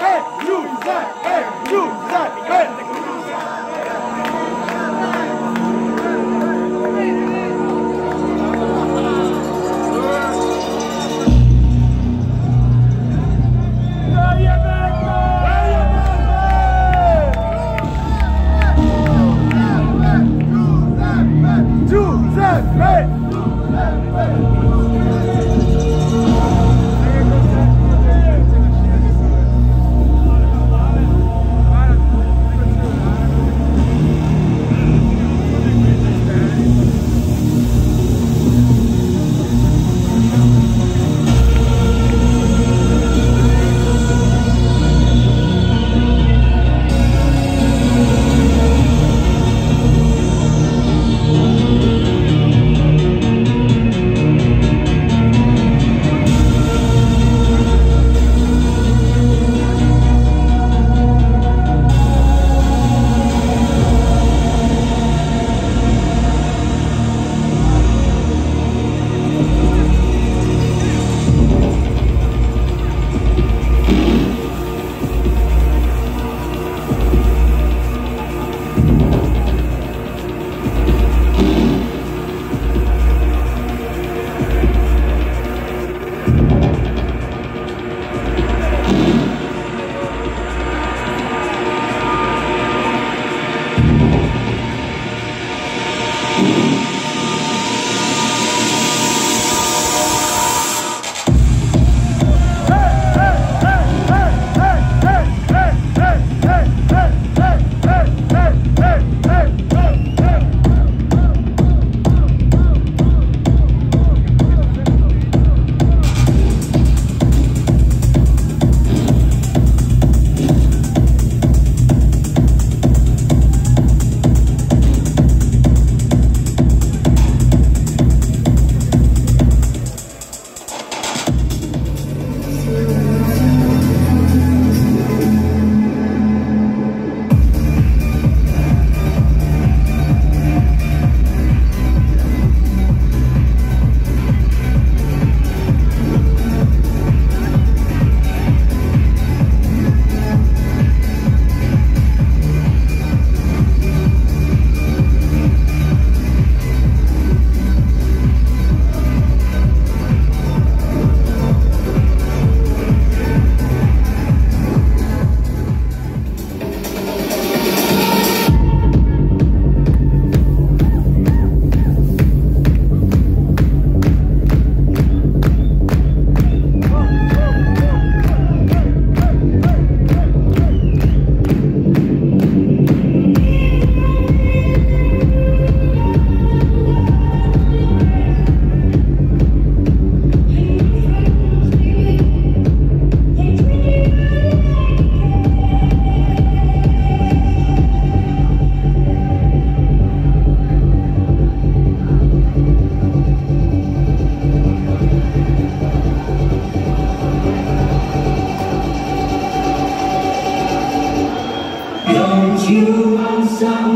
hey, you, hey, you,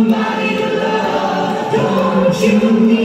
somebody to love, don't you need?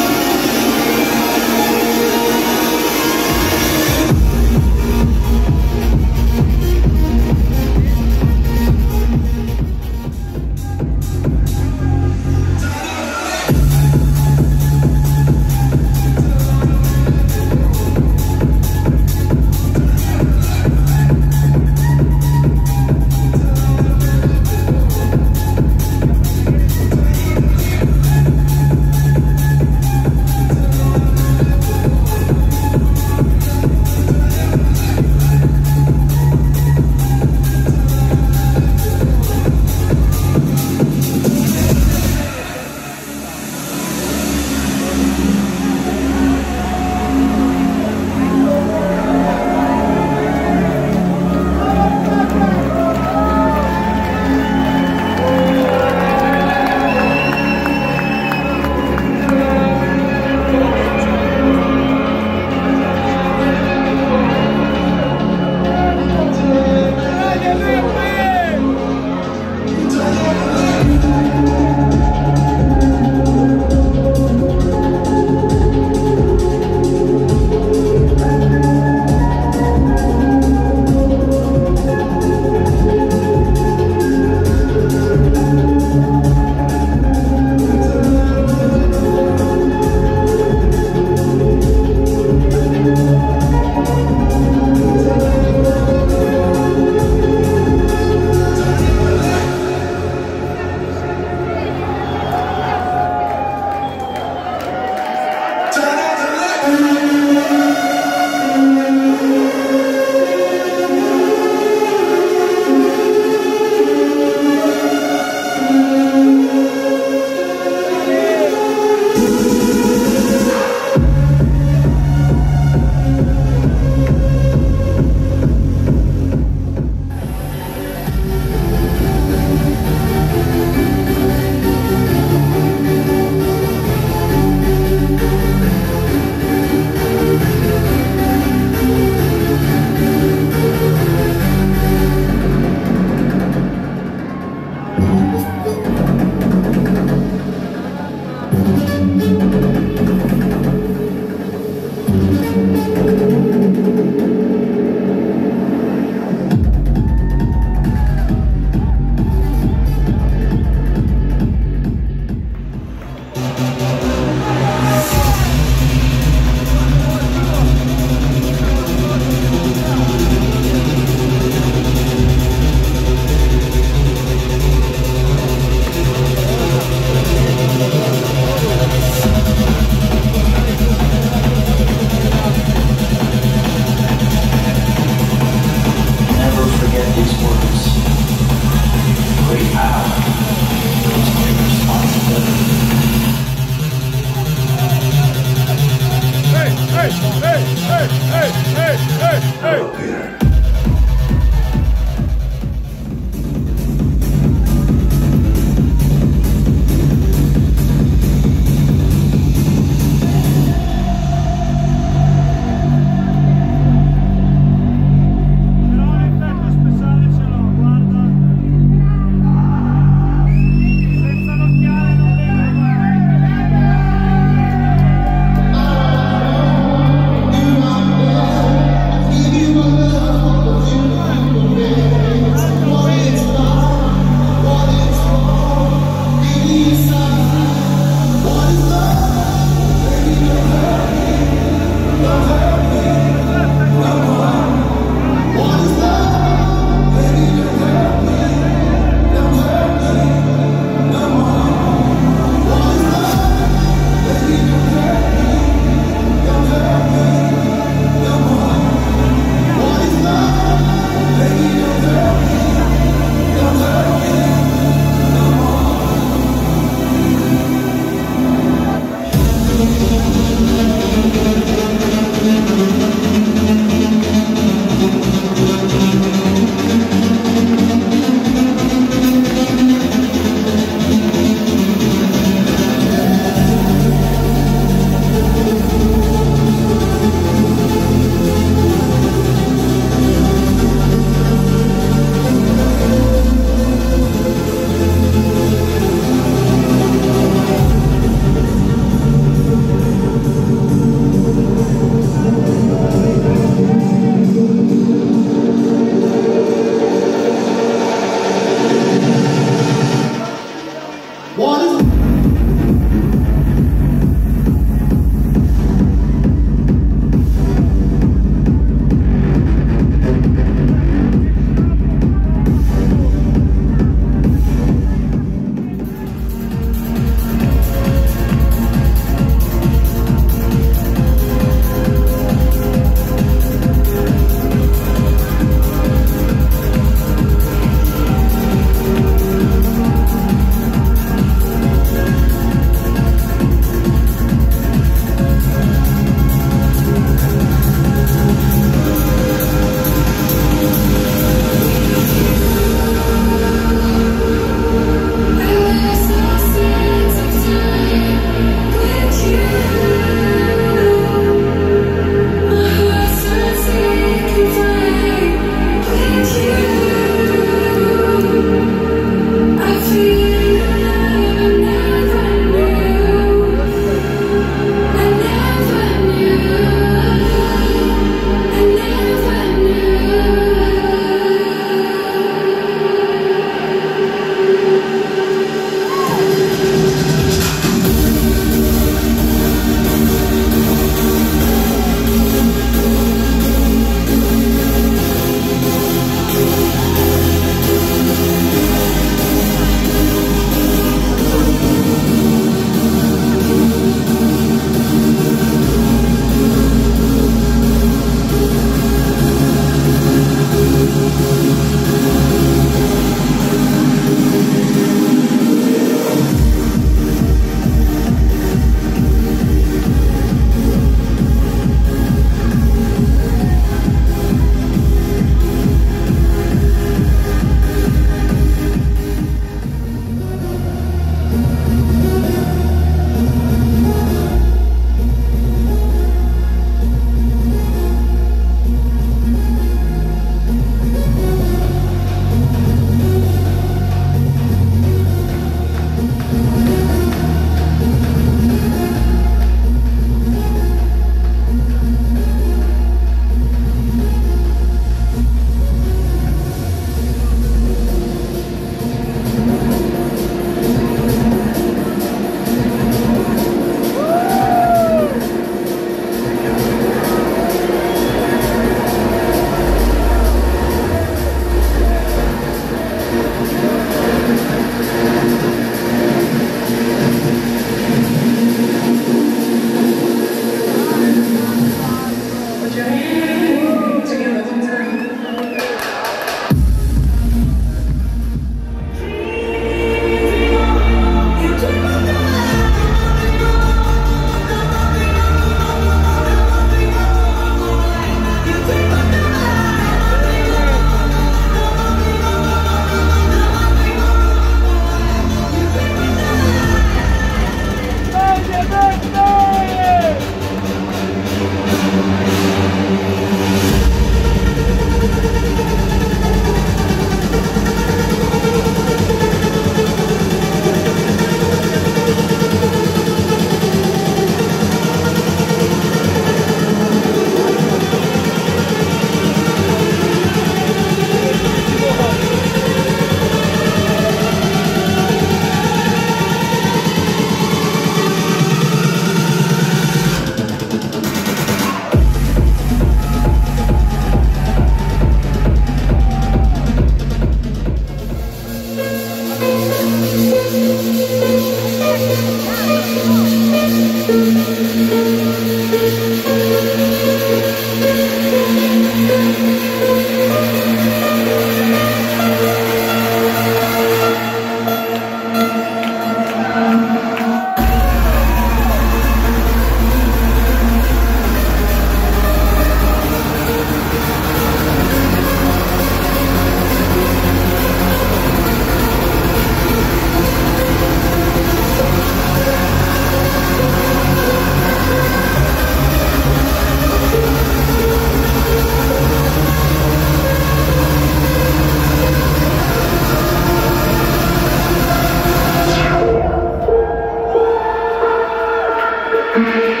Thank